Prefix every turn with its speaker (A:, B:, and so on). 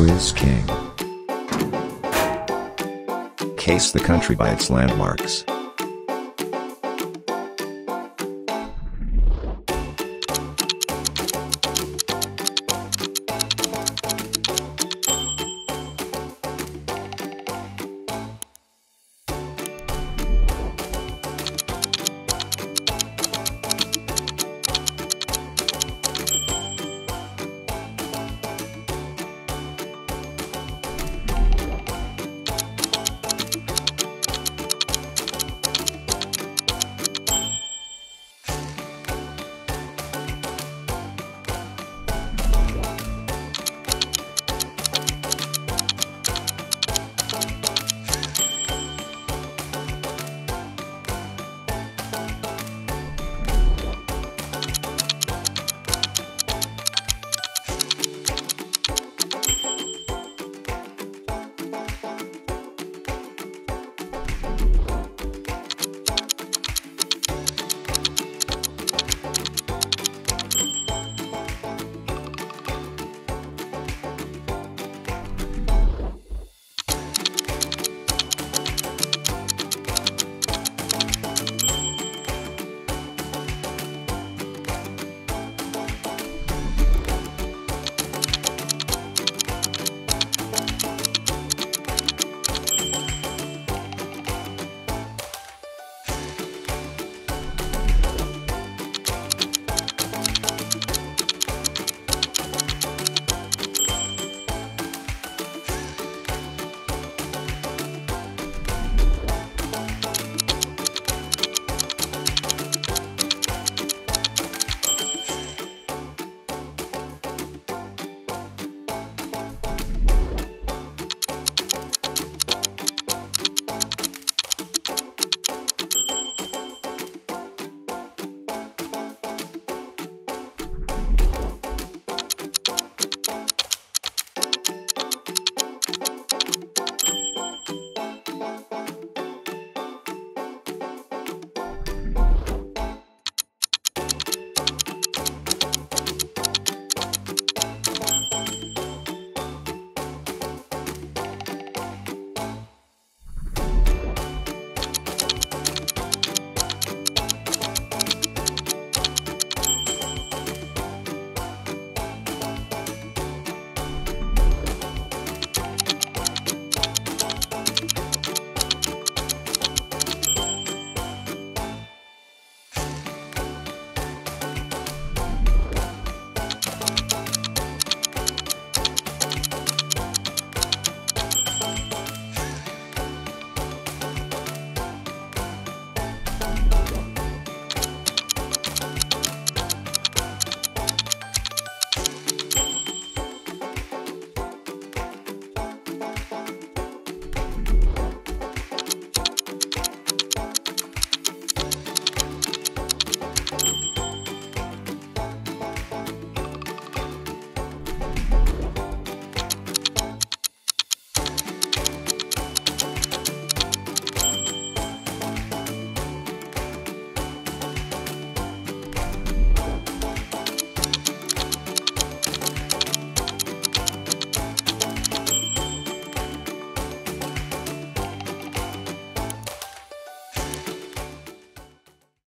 A: Quiz King. Case the country by its landmarks.